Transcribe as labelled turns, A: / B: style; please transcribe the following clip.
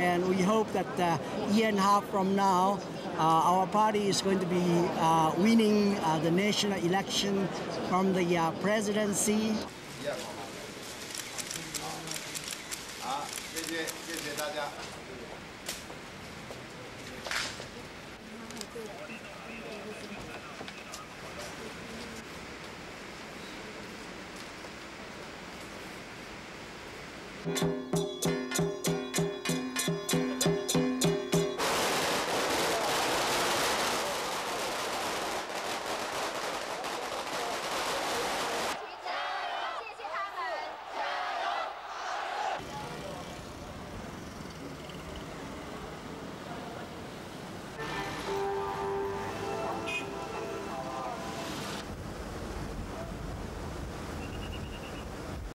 A: and we hope that uh, year and a half from now, uh, our party is going to be uh, winning uh, the national election from the uh, presidency.